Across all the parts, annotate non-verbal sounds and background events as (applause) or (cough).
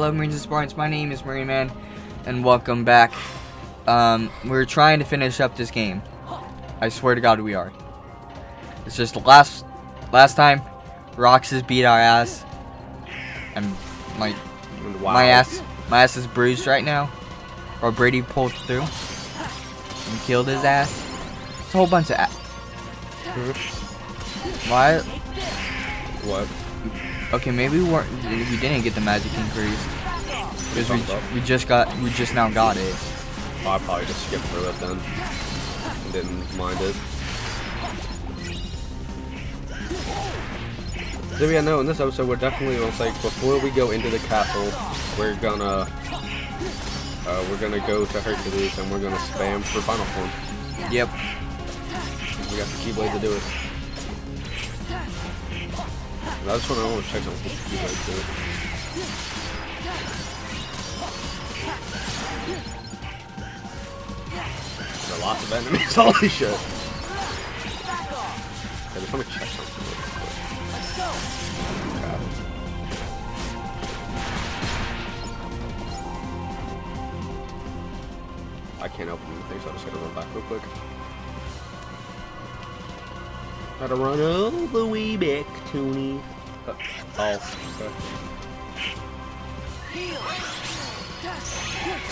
Hello, Marines and Spartans. My name is Marine Man, and welcome back. Um, we're trying to finish up this game. I swear to God, we are. It's just last last time, Roxas beat our ass, and my Wow. my ass my ass is bruised right now. Or Brady pulled through and killed his ass. It's a whole bunch of. A- Why? What? Okay, maybe we weren't. We didn't get the magic increase because we, up. we just got we just now got it. I probably just skipped through it then. Didn't mind it. So yeah, no, in this episode we're definitely it's like before we go into the castle, we're gonna uh, we're gonna go to Hercules and we're gonna spam for final form. Yep. We got the Keyblade to do it. I just want to check on the Keyblade too. There are lots of enemies. (laughs) Holy shit. I just want to check something real quick. I can't open anything, so I'm just gotta run back real quick. Gotta run all the way back, Tony. Uh, oh, okay.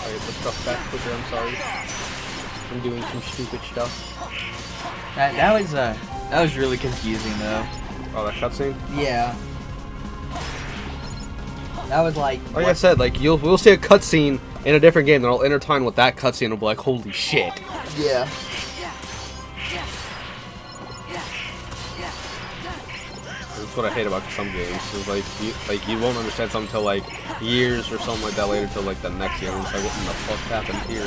I get the stuff back quicker, I'm sorry. I'm doing some stupid stuff. That that was uh that was really confusing though. Oh, that cutscene? Yeah. That was like. Like I said, like you'll we'll see a cutscene in a different game that'll intertwine with that cutscene and will be like, holy shit. Yeah. What I hate about some games. Is like you like you won't understand something until like years or something like that later till like the next year. And it's like what in the fuck happened here?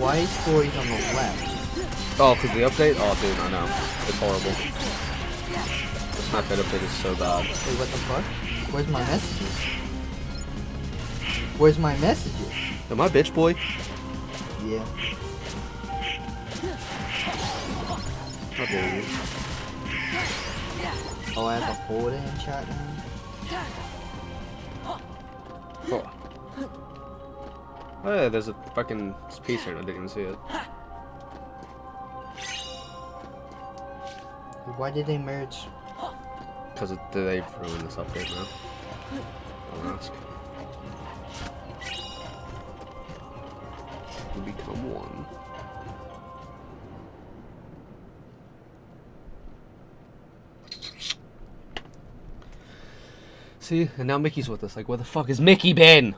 Why is Corey's on the left? Oh, cause the update? Oh dude, I know. It's horrible. The Snapchat update is so bad. Wait, what the fuck? Where's my messages? Where's my messages? Am I bitch boy? Yeah. How dare you? Oh, I have to hold it in chat now. Oh. Oh yeah, there's a fucking piece here I didn't even see it. Why did they merge? Because they've ruined this update now. Don't ask. You become one. See, and now Mickey's with us. Like, where the fuck is Mickey been?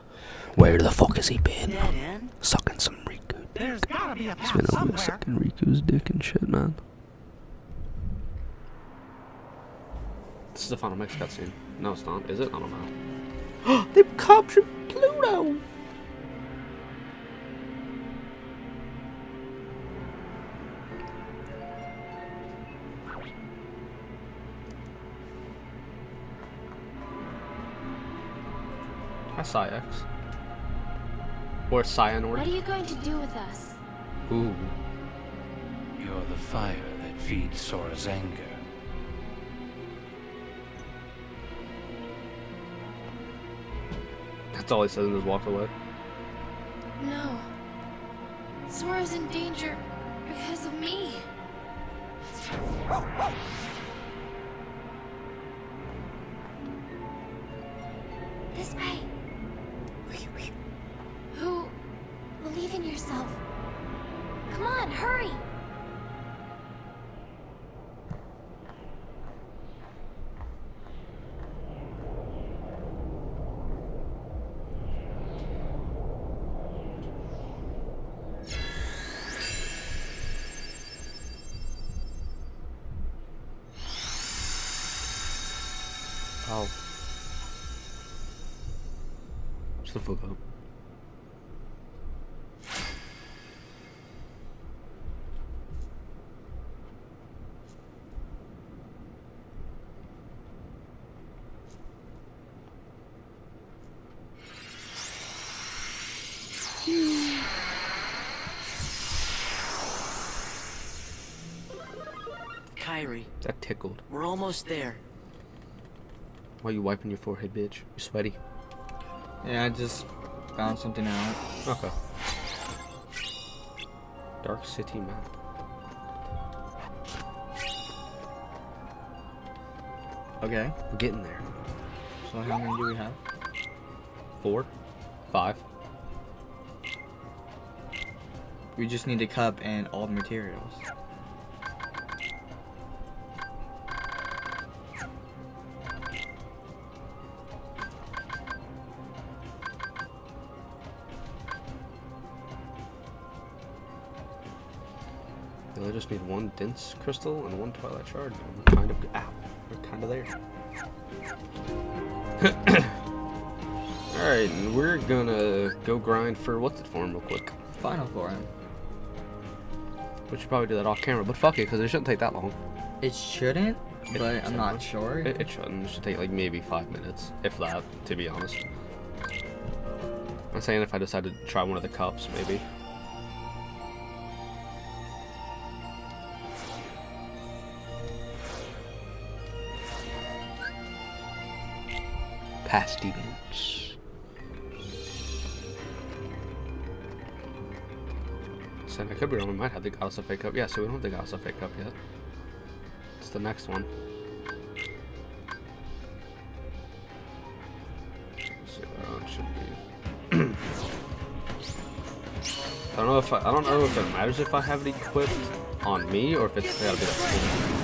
Where the fuck has he been? Dead end? Sucking some Riku. There's gotta be a He's path been over somewhere. sucking Riku's dick and shit, man. This is the final mix cutscene. No, it's not. Is it? I don't know. (gasps) they captured Pluto! Hi, Saïx. Or Cyanord. What are you going to do with us? Ooh. You're the fire that feeds Sora's anger. That's all he says and just walks away. No. Sora's in danger because of me. This way. Who? Believe in yourself. Come on, hurry! The fuck up. Kairi. That tickled. We're almost there. Why are you wiping your forehead, bitch? You're sweaty. Yeah, I just found something out. Okay. Dark City map. Okay. We're getting there. So how many do we have? Four? Five? We just need a cup and all the materials. They just need one dense crystal and one twilight shard. We're kind of ow, we're kind of there. (coughs) All right, and we're gonna go grind for what's it form real quick. Final form. We should probably do that off camera, but fuck it, because it shouldn't take that long. It shouldn't, It- but I'm not sure. It, it shouldn't. It should take like maybe five minutes, if that, to be honest. I'm saying if I decide to try one of the cups, maybe. Past events. So I could be wrong. We might have the of Fate Cup. Yeah, so we don't have the of Fate Cup yet. It's the next one. So uh, it should be. I don't know if I, I don't know if it matters if I have it equipped on me or if it's gotta be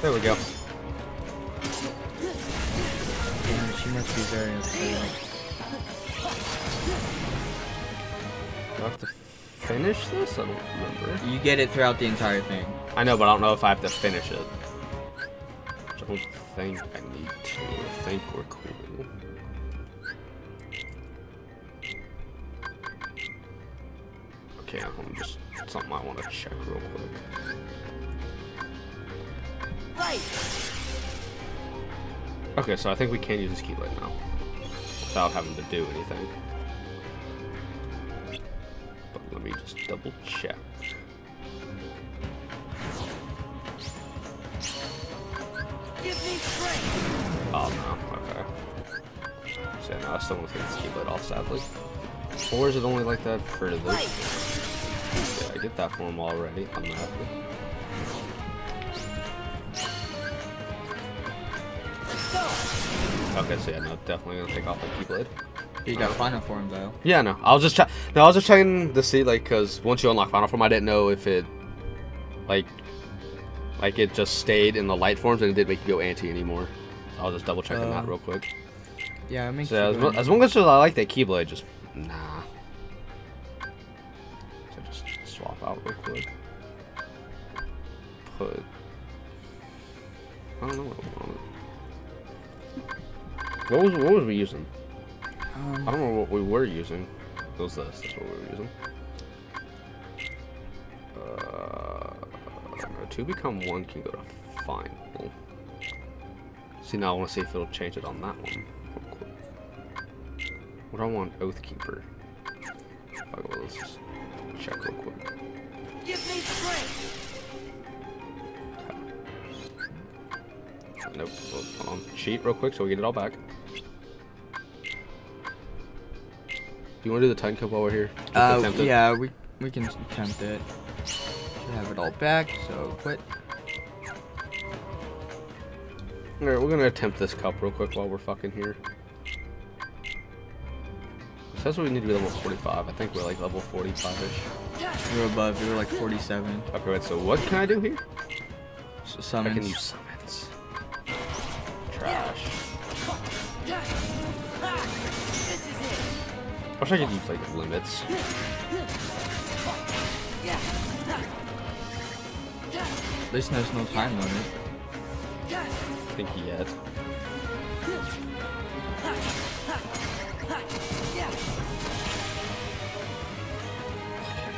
There we go. Damn, she must be very upset. Do I have to finish this? I don't remember. You get it throughout the entire thing. I know, but I don't know if I have to finish it. I don't think I need to. I think we're cool. Okay, I'm just something I want to check real quick. Right. Okay, so I think we can use this keyblade now without having to do anything. But let me just double check. Give me strength. Oh no, okay. So no, I still want to take this keyblade off, sadly. Or is it only like that for this? Yeah, I get that for him already. I'm not happy. Okay, so yeah, no, definitely gonna take off the keyblade. You got final form though. Yeah, no, I was just try- no, I was just trying to see like, cause once you unlock final form, I didn't know if it, like, like it just stayed in the light forms and it didn't make you go anti anymore. So I was just double checking that Uh, real quick. Yeah, it makes So yeah, as, as long as I like that keyblade, just nah. So just swap out real quick. Put. I don't know what I wanted. What was what was we using? I um, don't know what we were using. It was this. That's what we were using. Uh, two become one can go to final. See now I want to see if it'll change it on that one. Real. What do I want? Oathkeeper. If I go, let's just check real quick. Give me strength. Nope. Well, hold on. Cheat real quick so we get it all back. Do you want to do the Titan Cup while we're here? Uh, yeah, we we can attempt it. Should have it all back. So quit. Alright, we're gonna attempt this cup real quick while we're fucking here. It says we need to be level 45. I think we're like level 45-ish. We're above. We're like 47. Okay, wait, so what can I do here? So I can use summons. I wish I could use like limits. Least there's no time limit. I think yet.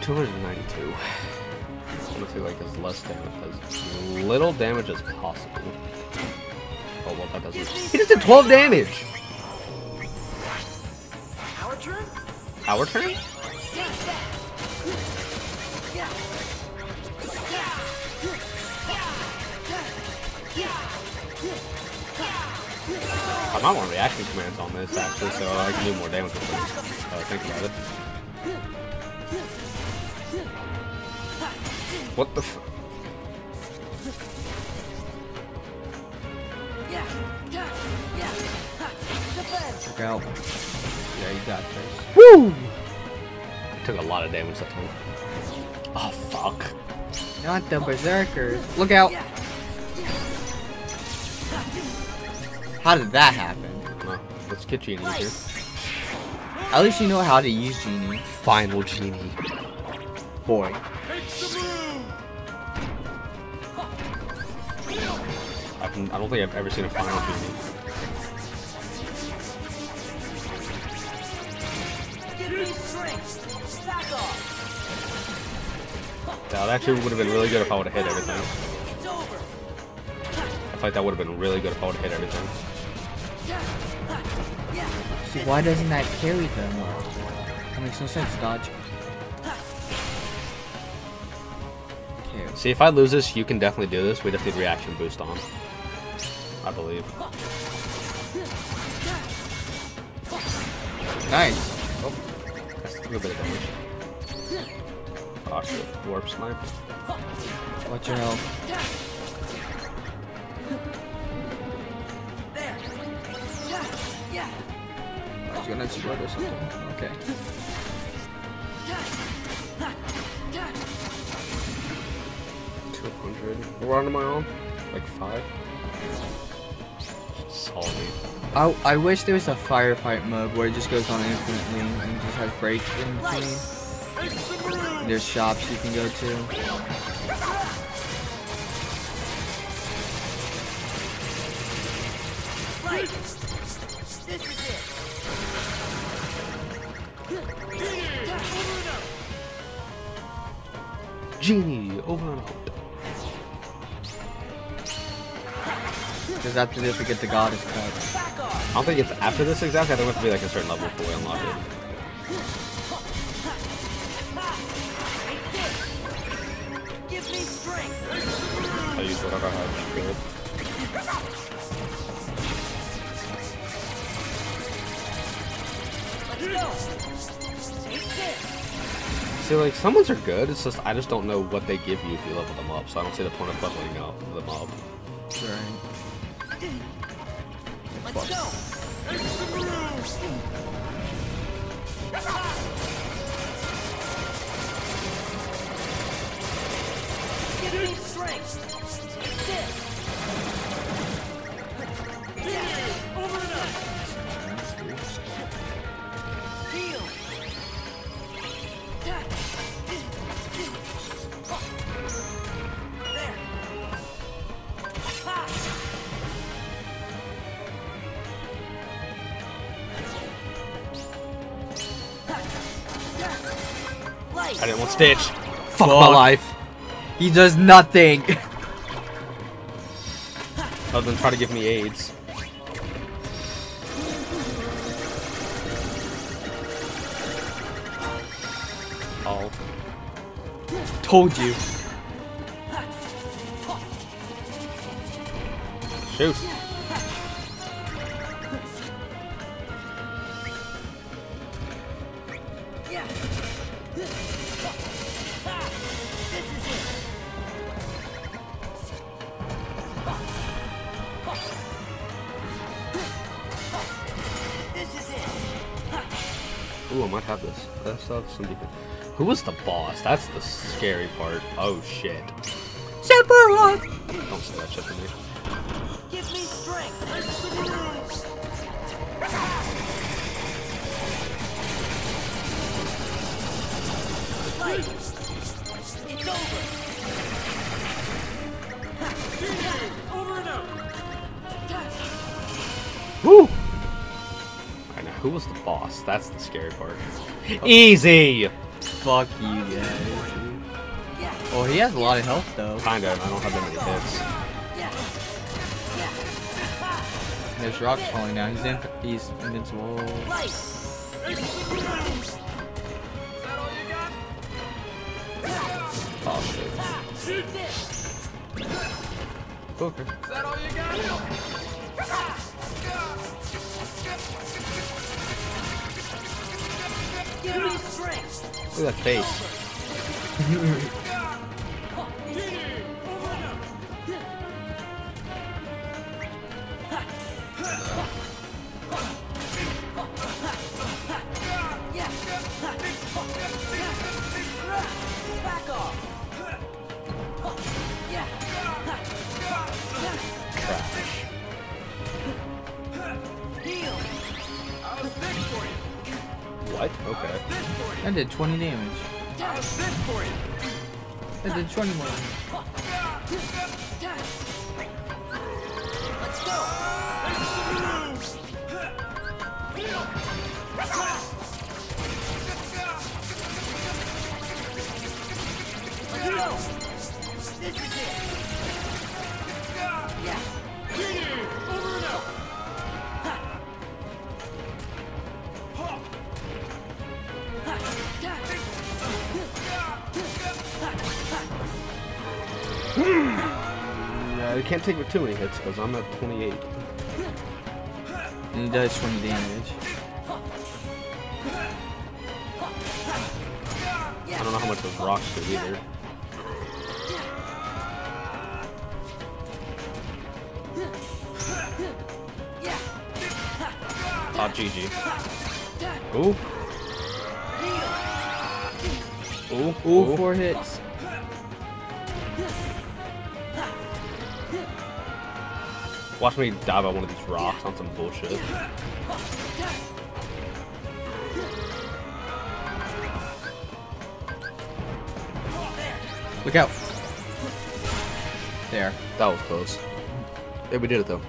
Two hundred ninety-two. take like as less damage, as little damage as possible. Oh well, that doesn't. He just did 12 damage. Our turn? Our turn? I might want reaction commands on this actually, so I can do more damage with them. Uh, think about it. What the? F Look out. You got this. Woo! Took a lot of damage that time. Oh fuck! Not the berserkers. Look out. How did that happen? No, let's get Genie here. At least you know how to use Genie. Final Genie. Boy. I, can, I don't think I've ever seen a final Genie. Yeah, that actually would have been really good if I would have hit everything. I feel like that would have been really good if I would have hit everything. See, why doesn't that carry them? That makes no sense, dodge. Okay. See, if I lose this, you can definitely do this. We just need reaction boost on. I believe. Nice. Oh, that's a little bit of damage. Oh shit, warp snipe. Watch your health. There. Yeah. I gonna explode or something. Okay. Two hundred. What am I on? Like five. Solid. I, I wish there was a firefight mode where it just goes on infinitely and just has breaks in between. There's shops you can go to. This is it. Genie, over and out. Because after this we get the goddess off. I don't think it's after this exactly. I think we have to be like a certain level before we unlock it. I use whatever I have. See, like, summons are good. It's just, I just don't know what they give you if you level them up. So I don't see the point of leveling up them up. Right. Let's go. Give me strength. I didn't want Stitch. Fuck my life. He does nothing. (laughs) Other than try to give me AIDS. Oh. Told you. Shoot. Might have this. That's uh, some defense. Who was the boss? That's the scary part. Oh shit. Sephiroth. Don't say that shit to me. Was the boss? That's the scary part. (laughs) Easy! Fuck you guys. Yeah. Oh, he has a lot of health though. Kind of. I don't have that many hits. There's rocks falling down. He's in. He's invincible. Light. Oh shit. Shoot Look at that face. (laughs) Back What? Okay. That did 20 damage. That did 20 more. Let's go. Let's go. You can't take too many hits because I'm at 28. And he does 20 damage. I don't know how much those rocks do either. Oh, GG. Ooh. Ooh. Ooh, four hits. Watch me dive on one of these rocks on some bullshit. Look out. There. That was close. Yeah, we did it though.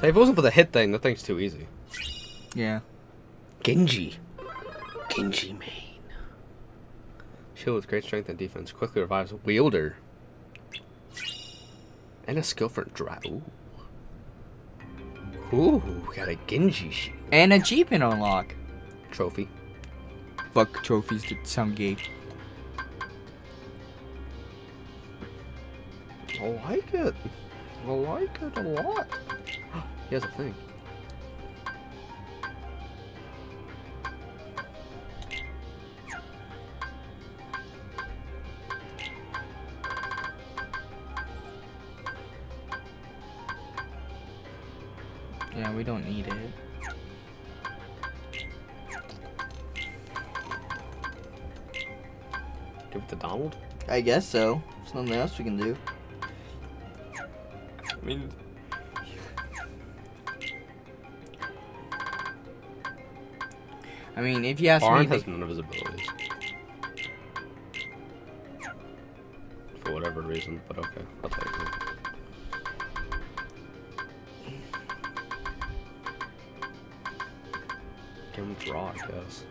So if it wasn't for the hit thing, the thing's too easy. Yeah. Genji. Genji main. Shield with great strength and defense. Quickly revives wielder. And a skill for drive. Ooh. Ooh, got a Genji shield. And a Jeepin unlock. Trophy. Fuck trophies that sound gay. I like it. I like it a lot. (gasps) he has a thing. Yeah, we don't need it. Give it to Donald. I guess so. There's nothing else we can do. I mean, I mean, if you ask Arn me, has none of his abilities. For whatever reason, but okay, I'll take it. Give him draw, I guess.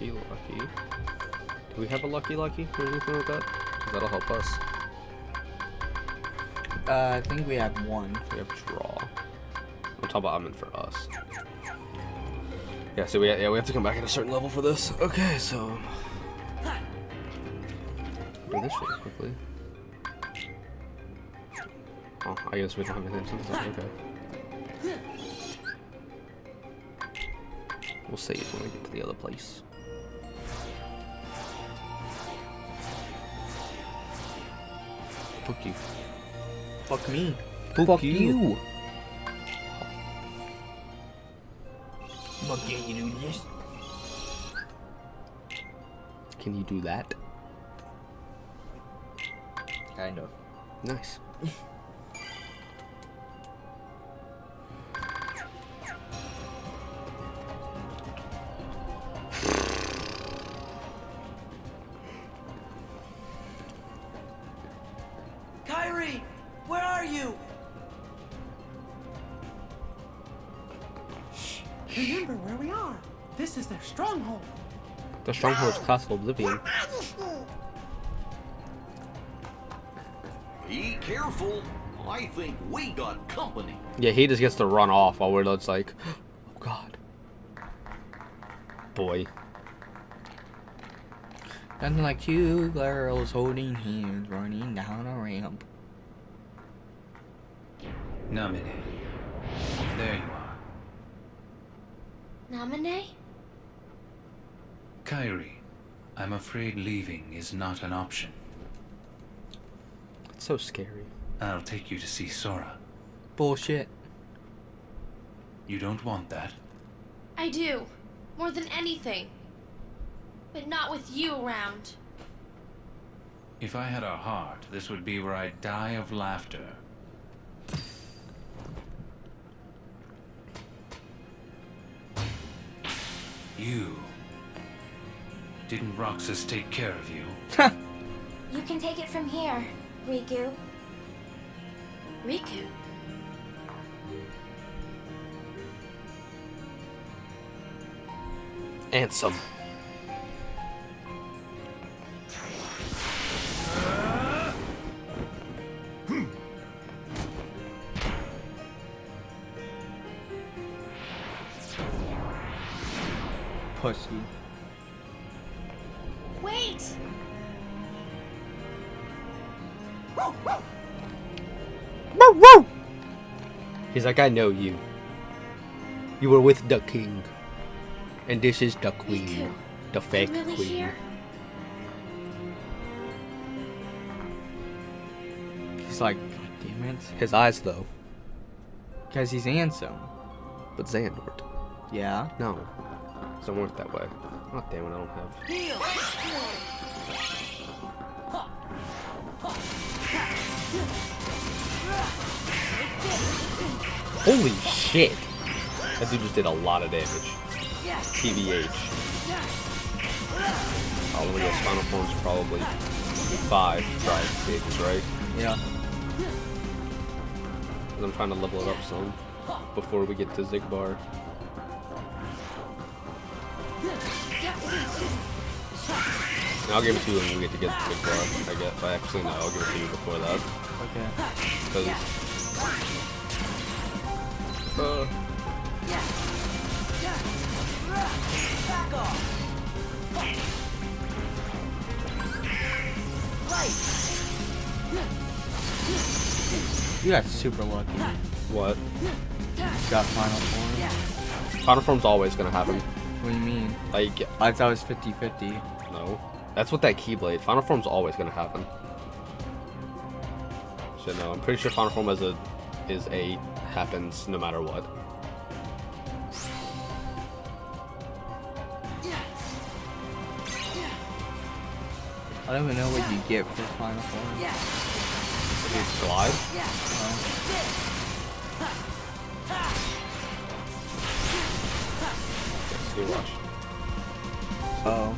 Lucky. lucky. Do we have a Lucky Lucky or anything like that? that'll help us. Uh, I think we have one. We have draw. I'm talking about meant for us. Yeah, so we yeah we have to come back at a certain level for this. Okay, so do this really quickly. Oh, I guess we don't have anything. So okay. We'll save when we get to the other place. Fuck you. Fuck me. Fuck, you. Fuck you, you do this. Can you do that? Kind of. Nice. (laughs) stronghold's Castle Oblivion. Be careful. I think we got company. Yeah, he just gets to run off while we're just like, (gasps) oh god. Boy. Nothing like two girls holding hands running down a ramp. Namine. There you are. Namine? Kairi, I'm afraid leaving is not an option. It's so scary. I'll take you to see Sora. Bullshit. You don't want that? I do. More than anything. But not with you around. If I had a heart, this would be where I'd die of laughter. You. Didn't Roxas take care of you? You can take it from here, Riku. Riku? Ansem. Pussy. He's like, I know you. You were with the king. And this is the queen. The you fake really queen. here? He's like, God damn it. His eyes, though. Because he's handsome. But Xehanort. Yeah. No. Doesn't work that way. Oh, damn it, I don't have. Holy shit! That dude just did a lot of damage. TVH. Oh, look at Final Form's probably five try stages, right? Yeah. 'Cause I'm trying to level it up some before we get to Xigbar. I'll give it to you when we get to get to Xigbar, I guess. I actually no, I'll give it to you before that. Okay. Because uh, Back off. You got super lucky. what? Got final form. Final Form's always gonna happen. What do you mean? Like, I thought it was 50-50. no. That's what that Keyblade. Final Form's always gonna happen. Shit, no. I'm pretty sure Final Form is a is a happens no matter what. I don't even know what you get for final form. It's glide. Yes, you watch. Oh.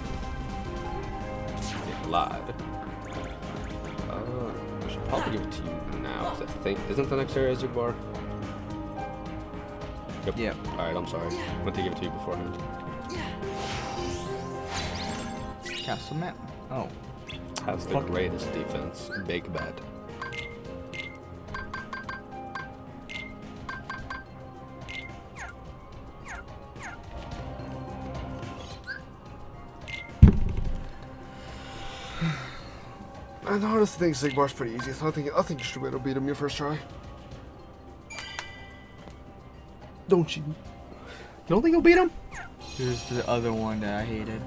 It lied. Uh, I should probably give it to you now. 'cause I think isn't the next area Xigbar? Yep. Yep. All right. I'm sorry. I meant to give it to you beforehand. Castle map. Oh. Has the Fuck. greatest defense. Big bad. (sighs) And honestly, think Xigbar's pretty easy. So I think I think Strument will beat him your first try. Don't you? You don't think you'll beat him? Here's the other one that I hated.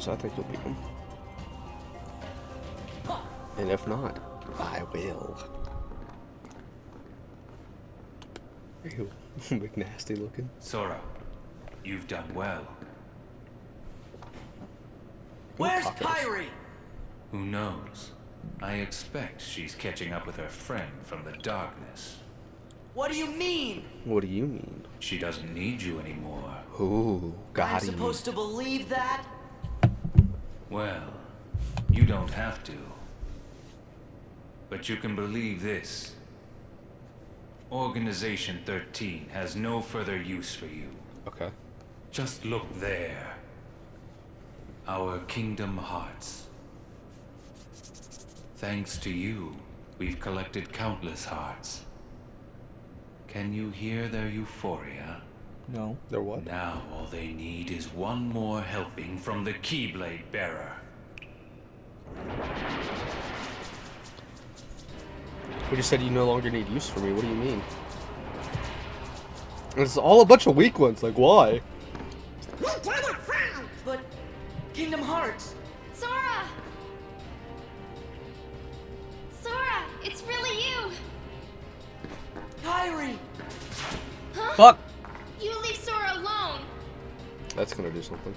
So I think you'll beat him. And if not, I will. Ew, big nasty looking. Sora, you've done well. Where's cockroach. Kairi? Who knows? I expect she's catching up with her friend from the darkness. What do you mean? What do you mean? She doesn't need you anymore. Ooh, I'm got him. supposed to believe that? Well, you don't have to. But you can believe this. Organization 13 has no further use for you. Okay. Just look there. Our Kingdom Hearts. Thanks to you, we've collected countless hearts. Can you hear their euphoria? No. They're what? Now all they need is one more helping from the Keyblade Bearer. We just said you no longer need use for me. What do you mean? It's all a bunch of weak ones. Like, why? But Kingdom Hearts. Sora! Sora, it's really you! Kairi. Fuck! You leave Sora alone! That's gonna do something.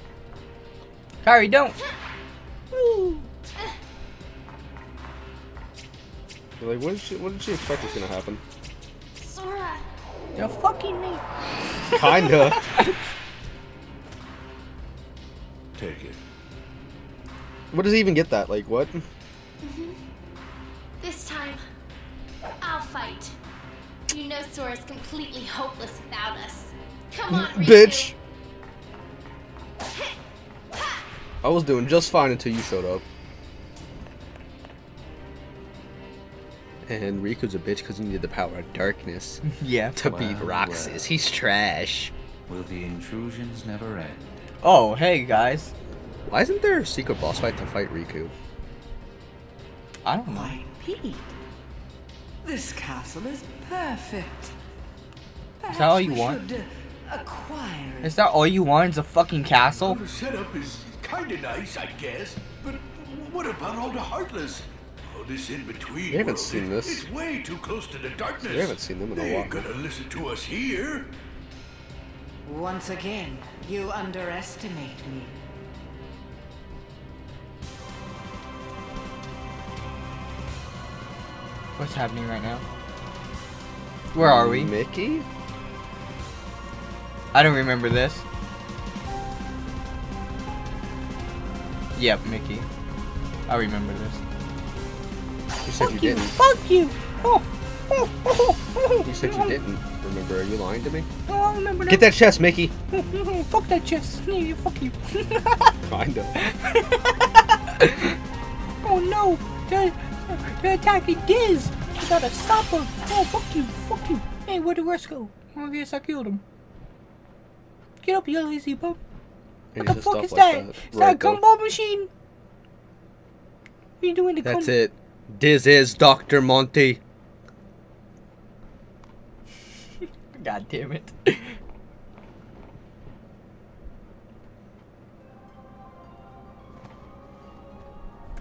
Kairi, don't! You're like, what did she? What did she expect was gonna happen? Sora! You're fucking me. Kinda. (laughs) Take it. what does he even get that? Like, what? Sora's completely hopeless without us. Come on, (laughs) Riku. Bitch. (laughs) I was doing just fine until you showed up. And Riku's a bitch because he needed the power of darkness (laughs) yeah. to beat Roxas. well. He's trash. Will the intrusions never end? Oh, hey guys. Why isn't there a secret boss fight to fight Riku? I don't know. Why, Pete, this castle is perfect. Perhaps that all you want? Should, uh, acquire it. Is that all you want? Is a fucking castle? The setup is kinda nice, I guess. But what about all the Heartless? All this in between. We haven't world, seen this. It's way too close to the darkness. We haven't seen them in a they while. ain't gonna listen to us here. Once again, you underestimate me. What's happening right now? Where are we? Mickey? I don't remember this. Yep, Mickey. I remember this. You said you didn't. Fuck you! Oh, oh, oh, oh, You said you didn't. Remember? Are you lying to me? No, I remember Get that chest, Mickey. (laughs) Fuck that chest. (laughs) Yeah, fuck you. (laughs) Kinda. oh no! They're, they're attacking Diz! I gotta stop her! Oh, fuck you! Fuck you! Hey, where'd the rest go? I guess I killed him. Get up, you lazy bum. What the fuck is like that? that. Is that a Right, though. gumball machine? What are you doing to That's it. This is Dr. Monty. (laughs) God damn it.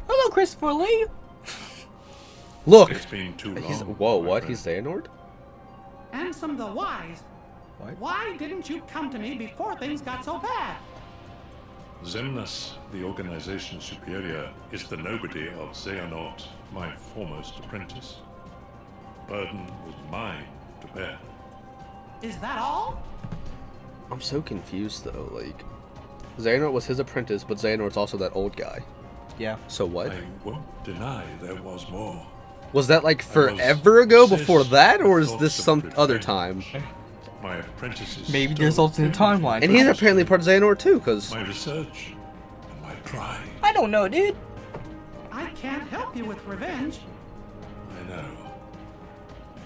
Hello, Christopher Lee. Look! It's been too long. He's, whoa, my what? friend. He's Xehanort? Ansem the Wise. What? Why didn't you come to me before things got so bad? Xemnas, the organization superior, is the nobody of Xehanort, my foremost apprentice. Burden was mine to bear. Is that all? I'm so confused though, like... Xehanort was his apprentice, but Xehanort's also that old guy. Yeah. So what? I won't deny there was more. Was that like forever ago before that, or is this some other time? (laughs) My apprentices. Maybe stole there's alternate everything. timeline. And he's apparently part of Xehanort too, because My research and my pride. I don't know, dude. I can't help you with revenge. I know.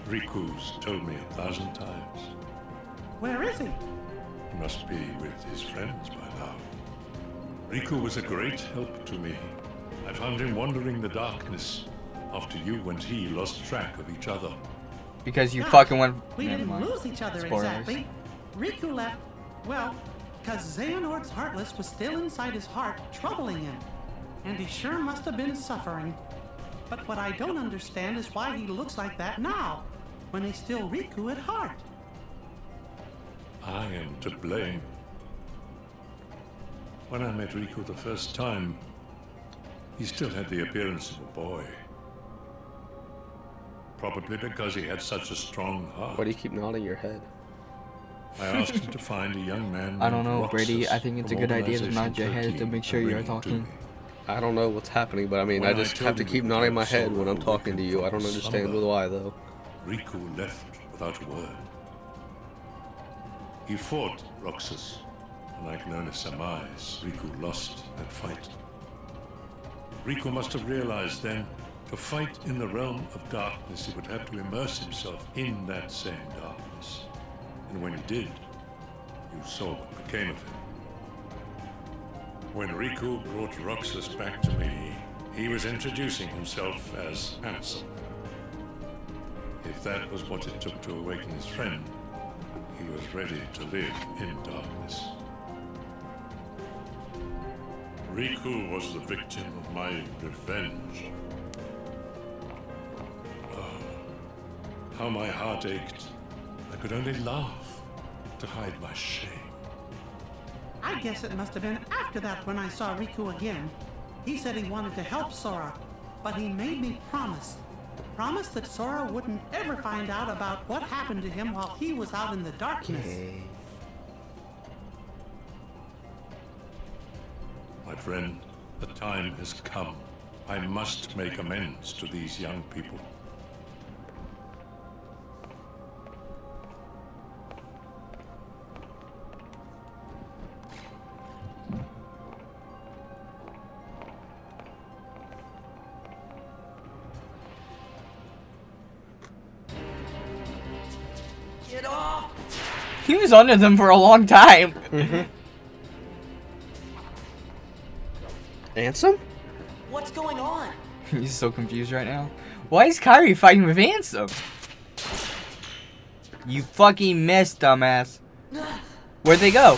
Riku's told me a thousand times. Where is he? He must be with his friends by now. Riku was a great help to me. I found him wandering the darkness after you and he lost track of each other. Because you Ah, fucking went. We didn't mind. lose each other Spoilers. exactly. Riku left, well, because Xehanort's Heartless was still inside his heart, troubling him. And he sure must have been suffering. But what I don't understand is why he looks like that now, when he's still Riku at heart. I am to blame. When I met Riku the first time, he still had the appearance of a boy. Probably because he had such a strong heart. why do you keep nodding your head? I asked him to find a young man. I don't named know, Brady. I think it's a good idea to nod your head to make sure you're bring him to talking. I don't know what's happening, but I mean, When I I just told have to keep nodding my head when I'm talking to you. I don't understand slumber. why though. Riku left without a word. He fought Roxas, and I can only surmise Riku lost that fight. Riku must have realized then, to fight in the realm of darkness, he would have to immerse himself in that same darkness. And when he did, you saw what became of him. When Riku brought Roxas back to me, he was introducing himself as Ansem. If that was what it took to awaken his friend, he was ready to live in darkness. Riku was the victim of my revenge. How my heart ached. I could only laugh to hide my shame. I guess it must have been after that when I saw Riku again. He said he wanted to help Sora, but he made me promise. Promise that Sora wouldn't ever find out about what happened to him while he was out in the darkness. My friend, the time has come. I must make amends to these young people. Was under them for a long time. Mm-hmm. Ansem? What's going on? (laughs) He's so confused right now. Why is Kairi fighting with Ansem? You fucking missed, dumbass. (sighs) Where'd they go?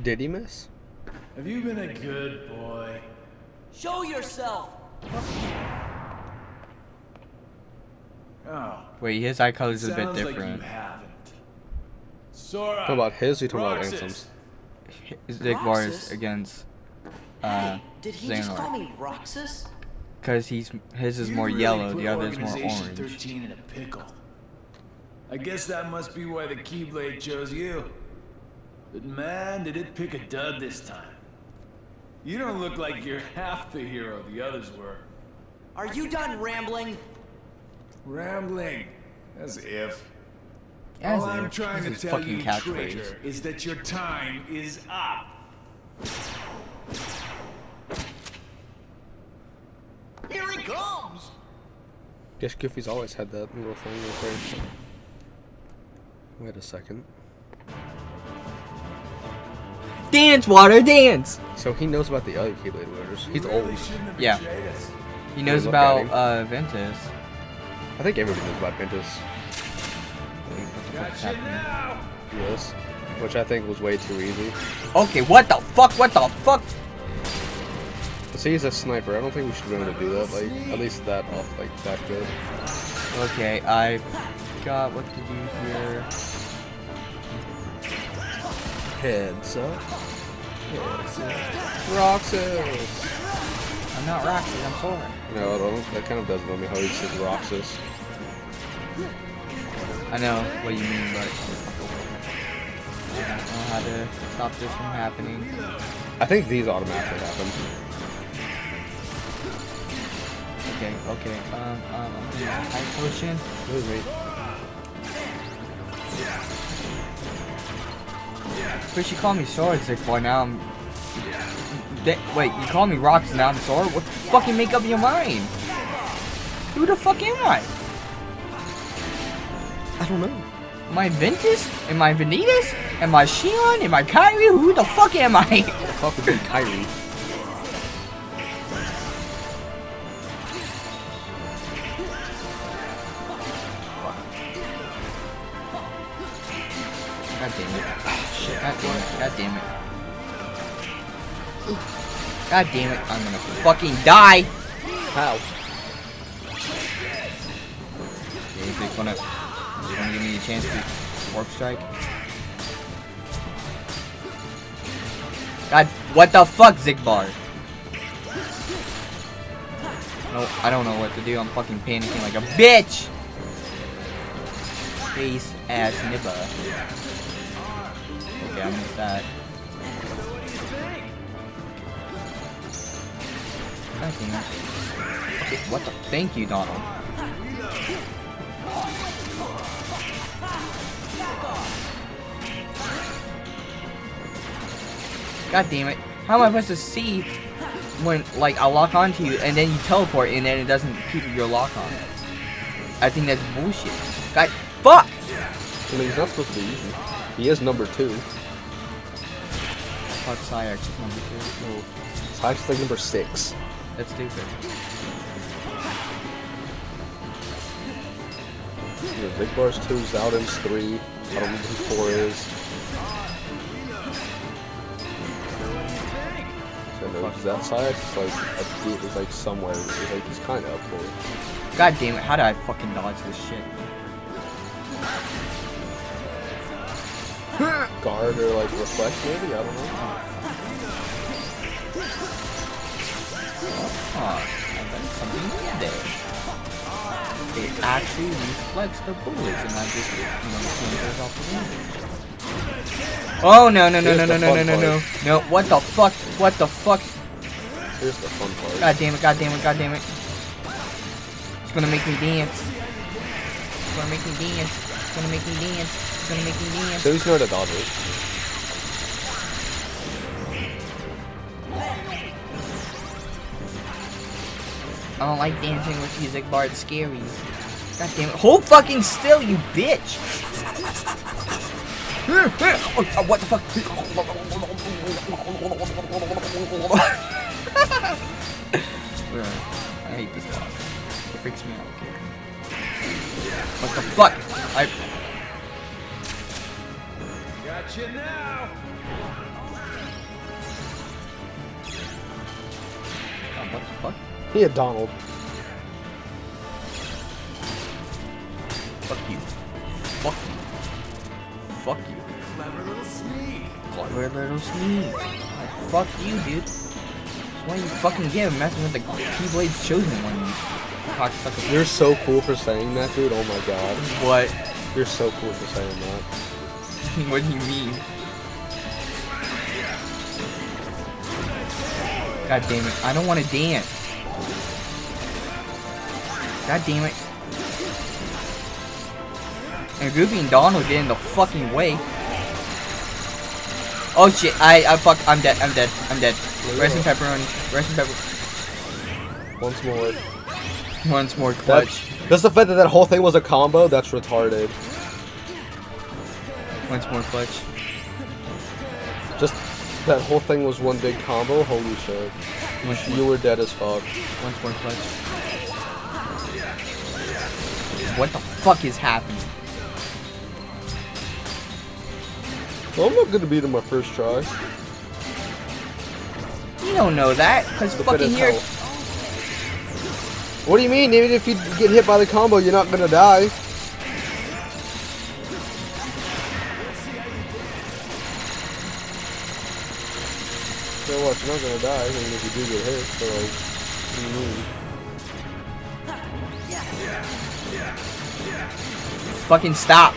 Did he miss? Have you been a good boy? Show yourself! Oh. Wait, his eye color is a bit sounds like different. you haven't. Sora. Talking about his, or you talking about Roxas. Ansem's? Xigbar's against uh, Did he just call me Roxas? Because he's his is You more really yellow, put the other's more orange. 13 in a pickle. I guess that must be why the Keyblade chose you. But man, did it pick a dud this time. You don't look like you're half the hero the others were. Are you done rambling? Rambling. As if. As All I'm trying to This is tell you, catchphrase. traitor, is that your time is up. Here he comes! Guess Goofy's always had that little thing right there. Wait a second. Dance, water, dance! So he knows about the other Keyblade winners. He's old. Yeah. He knows about uh, Ventus. I think everybody knows about Ventus. Gotcha now! Yes. Which I think was way too easy. Okay, what the fuck? What the fuck? See, he's a sniper. I don't think we should be able to do that. Like, at least that off, like, that good. Okay, I got what to do here. Heads up. Heads up. Roxas! I'm not Roxy, I'm sorry. No, that kind of does remind me how he says Roxas. I know what you mean, but I don't know how to stop this from happening. I think these automatically happen. Okay, okay. Um, um, I'm gonna high potion. Wait, wait. But she called me Swordstick boy, now I'm Wait, you call me Rocks, now I'm Sword? What fucking make up your mind? Who the fuck am I? I don't know. Am I Ventus? Am I Vanitas? Am I Shion? Am I Kairi? Who the fuck am I? The fuck would be Kairi? God damn it. I'm gonna fucking die. How? Yeah, you just wanna, just wanna give me a chance to warp strike. God, what the fuck, Xigbar? No, I don't know what to do. I'm fucking panicking like a bitch. Face ass nipper. Okay, I missed that. What the? Thank you, Donald. God damn it. How am I supposed to see when, like, I lock onto you and then you teleport and then it doesn't keep your lock on? I think that's bullshit. God, fuck! I mean, he's not supposed to be easy. He is number two. Fuck Saïx is number two. Oh. Is like number six. That's stupid. Know, Big Bar's two, Xaldin's three. I don't know who four is. So no, that Saïx is like a dude is like somewhere. He's like he's kind of up there. God damn it, how did I fucking dodge this shit? Guard or like reflect maybe. I don't know. Huh, I learned something new there. It actually reflects the bullets and I just, you know, clean off the window. Oh no no no no Here's no the no no no no no what the fuck what the fuck Here's the fun part. God damn it god damn it god damn it It's gonna make me dance It's gonna make me dance It's gonna make me dance It's gonna make me dance So he's not a dodger. I don't like dancing with music bar, it's scary. God damn it. Hold fucking still, you bitch! What the fuck? I hate this boss. It freaks me out. What the fuck? I. Gotcha now. Oh, what the fuck? He had Donald. Fuck you. Fuck you. Fuck you. Clever little sneak. Clever little sneak. Like, fuck you, dude. That's why you fucking get messing with the Keyblade chosen one, you. You're so cool for saying that, dude. Oh my god. What? You're so cool for saying that. (laughs) what do you mean? God damn it. I don't want to dance. God damn it. And Goofy and Donald get in the fucking way. Oh shit, I, I fuck, I'm dead, I'm dead, I'm dead. Rest in pepperoni, rest in pepper. Once more. Once more clutch. That's, just the fact that that whole thing was a combo, that's retarded. Once more clutch. Just that whole thing was one big combo, holy shit. Once You were dead as fuck. Once more clutch. What the fuck is happening? Well, I'm not gonna beat him my first try. You don't know that, cause Look fucking health. What do you mean? Even if you get hit by the combo, you're not gonna die. So what? You're not gonna die. Mean, if you do get hit, so like, Fucking stop.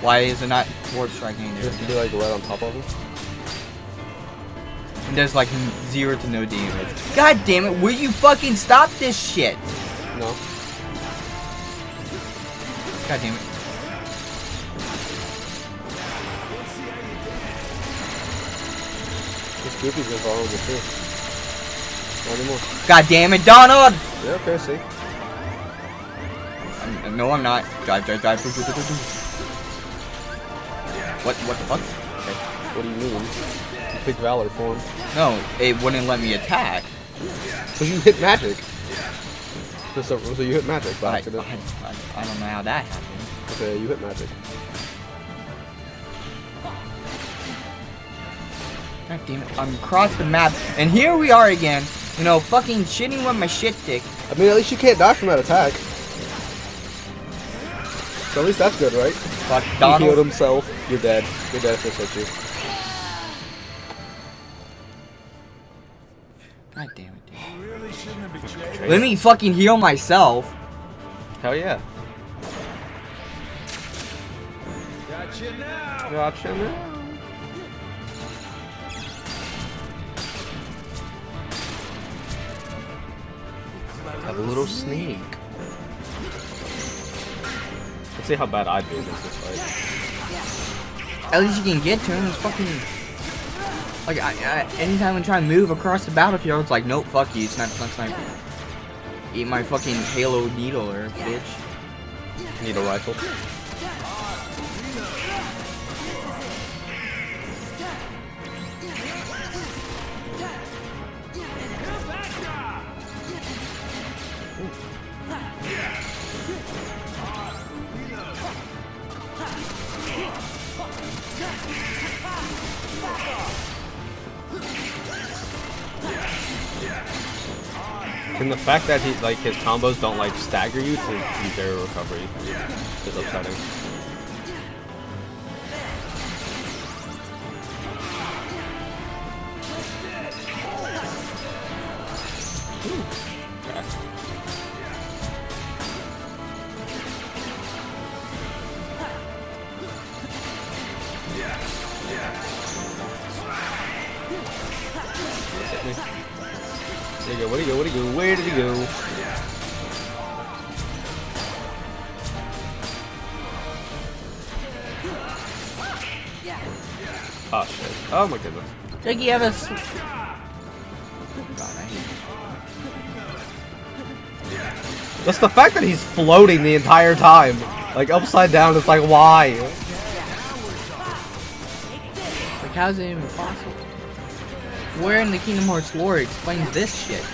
Why is it not warp striking You there? have to be like right on top of him. And there's like zero to no damage. God damn it, will you fucking stop this shit? No. God damn it. This Goofy's involved too. Anymore. God damn it, Donald! Yeah, okay, see. I'm, uh, no, I'm not. Drive, drive, drive. What? What the fuck? Okay. What do you mean? You picked Valor for him. No, it wouldn't let me attack. But you hit magic. So, so you hit magic by I, accident. I, I, I don't know how that happened. Okay, you hit magic. God damn it. I'm across the map, and here we are again. You know, fucking shitting with my shit dick. I mean, at least you can't die from that attack. So at least that's good, right? Fuck He Donald. healed himself. You're dead. You're dead if this hits you. God damn it, dude. Really shouldn't have betrayed Let me fucking heal myself. Hell yeah. Gotcha now. Gotcha now. Little snake. Let's see how bad I do against this fight. At least you can get to him. It's fucking. Like, I, I, anytime I try and move across the battlefield, it's like, nope, fuck you, sniper, sniper, sniper. Eat my fucking Halo needler, bitch. Need a rifle. And the fact that he like his combos don't like stagger you to their recovery is upsetting. Like, you have a. s- God, I hate this. That's the fact that he's floating the entire time. Like upside down, it's like why? Like, how's it even possible? Where in the Kingdom Hearts lore explains this shit?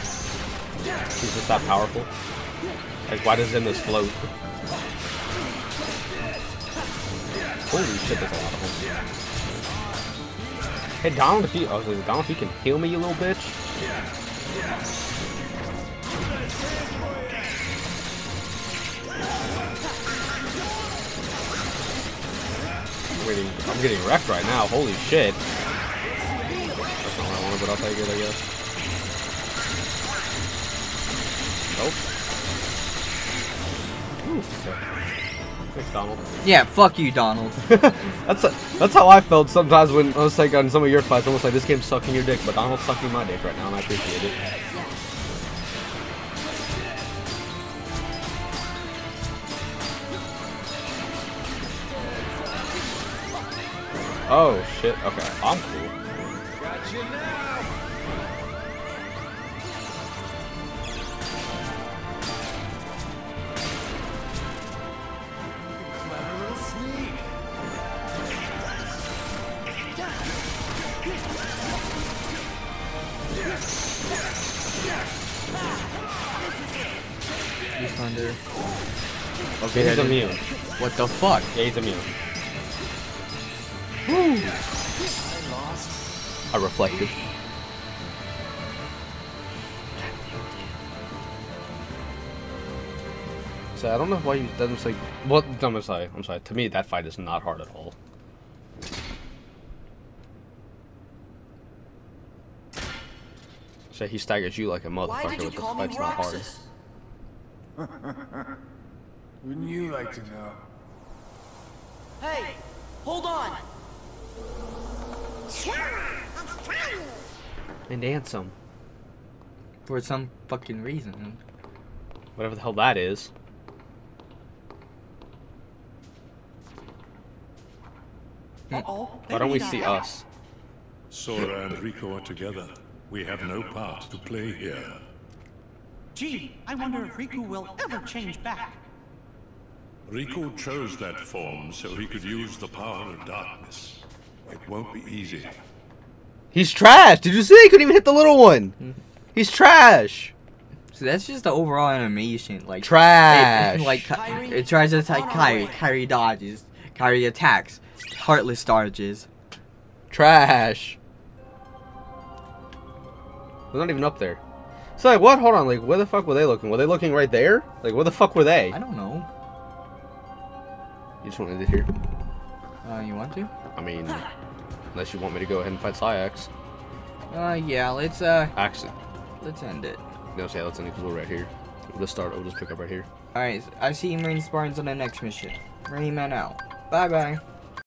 He's just that powerful. Like why does Zeniths float? Holy shit, there's a lot of. Hey Donald, if you oh, Donald, if you can heal me, you little bitch. I'm getting, I'm getting wrecked right now. Holy shit. That's not what I wanted, but I'll take it, I guess. Nope. Ooh, okay. Thanks, Donald. Yeah, fuck you, Donald. (laughs) that's a, that's how I felt sometimes when I was like on some of your fights, almost like this game's sucking your dick, but Donald's sucking my dick right now, and I appreciate it. Oh shit. Okay, I'm cool. He's I didn't- immune. What the fuck? Yeah, he's immune. I reflected. So I don't know why you that was like what I'm sorry, I'm sorry. To me that fight is not hard at all. So he staggers you like a motherfucker, did you but the call me fight's not hard. (laughs) Wouldn't you like to know? Hey! Hold on! And Ansem. For some fucking reason. Whatever the hell that is. Uh -oh. Why don't we see us? Sora and Riku are together. We have no part to play here. Gee, I wonder if Riku will ever change back. Riku chose that form so he could use the power of darkness. It won't be easy. He's trash. Did you see? He couldn't even hit the little one. He's trash. So that's just the overall animation. Like Trash. It, (laughs) like it tries to attack Kairi. Kairi dodges. Kairi attacks. Heartless dodges. Trash. They're not even up there. So like, what? Hold on. Like, where the fuck were they looking? Were they looking right there? Like, where the fuck were they? I don't know. You just want to end it here? Uh, you want to? I mean, unless you want me to go ahead and fight Saïx. Uh, yeah. Let's uh, Actually, let's end it. no, say let's end it because we're right here. We'll just start. We'll just pick up right here. Alright, I see you Marine Spartans on the next mission. Rain Man out. Bye bye.